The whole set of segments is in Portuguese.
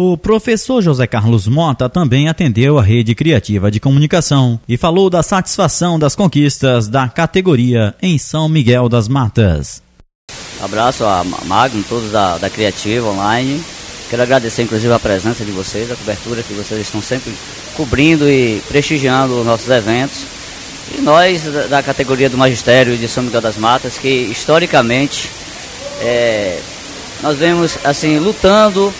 O professor José Carlos Mota também atendeu a rede criativa de comunicação e falou da satisfação das conquistas da categoria em São Miguel das Matas. Abraço a Magno, todos da, da Criativa Online. Quero agradecer inclusive a presença de vocês, a cobertura que vocês estão sempre cobrindo e prestigiando os nossos eventos. E nós da categoria do Magistério de São Miguel das Matas, que historicamente é, nós vemos assim lutando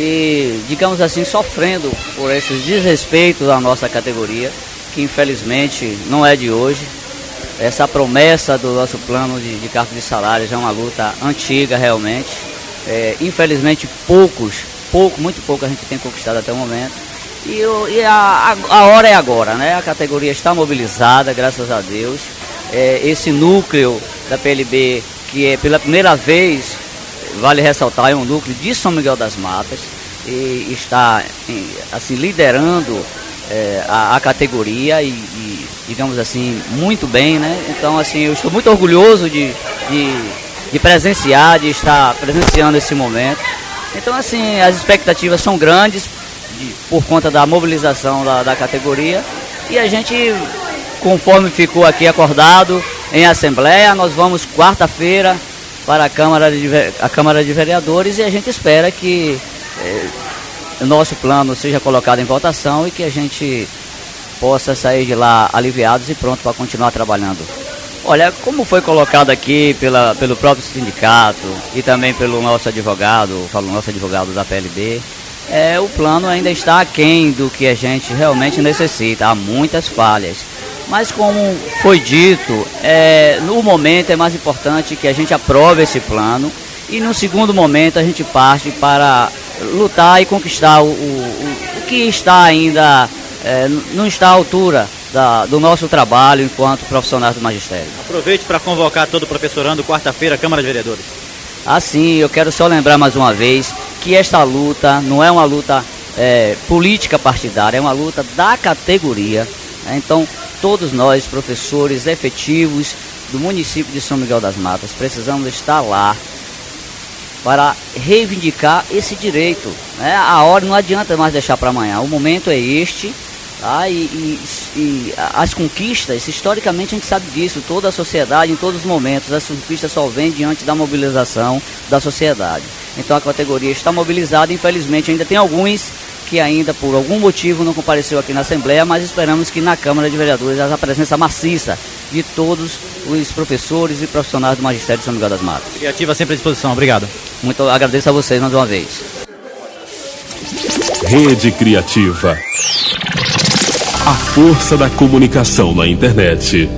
e, digamos assim, sofrendo por esses desrespeitos à nossa categoria, que infelizmente não é de hoje. Essa promessa do nosso plano de, de cargo de salários é uma luta antiga realmente. É, infelizmente poucos, pouco, muito pouco a gente tem conquistado até o momento. E, e a, a, hora é agora, né? A categoria está mobilizada, graças a Deus. É, esse núcleo da PLB, que é pela primeira vez vale ressaltar, é um núcleo de São Miguel das Matas e está assim liderando é, a, a, categoria e, e, digamos assim muito bem, né? Então assim eu estou muito orgulhoso de, de, de presenciar, de estar presenciando esse momento. Então assim as expectativas são grandes de, por conta da mobilização da, da categoria e a gente conforme ficou aqui acordado em assembleia, nós vamos quarta-feira para a Câmara de, a Câmara de Vereadores e a gente espera que eh, nosso plano seja colocado em votação e que a gente possa sair de lá aliviados e pronto para continuar trabalhando. Olha, como foi colocado aqui pela, pelo próprio sindicato e também pelo nosso advogado, falo nosso advogado da PLB, é, o plano ainda está aquém do que a gente realmente necessita. Há muitas falhas. Mas como foi dito, é, no momento é mais importante que a gente aprove esse plano e no segundo momento a gente parte para lutar e conquistar o, o, o que está ainda, é, não está à altura da, do nosso trabalho enquanto profissionais do magistério. Aproveite para convocar todo o professorando quarta-feira, Câmara de Vereadores. Assim, eu quero só lembrar mais uma vez que esta luta não é uma luta é, política partidária, é uma luta da categoria. Né? Então, todos nós, professores efetivos do município de São Miguel das Matas, precisamos estar lá para reivindicar esse direito. Né? A hora não adianta mais deixar para amanhã. O momento é este. Tá? E, e, e, as conquistas, historicamente a gente sabe disso, toda a sociedade, em todos os momentos, as conquistas só vêm diante da mobilização da sociedade. Então a categoria está mobilizada, infelizmente ainda tem alguns que ainda por algum motivo não compareceu aqui na Assembleia, mas esperamos que na Câmara de Vereadores haja a presença maciça de todos os professores e profissionais do Magistério de São Miguel das Matas. Criativa sempre à disposição, obrigado. Muito agradeço a vocês mais uma vez. Rede Criativa. A força da comunicação na internet.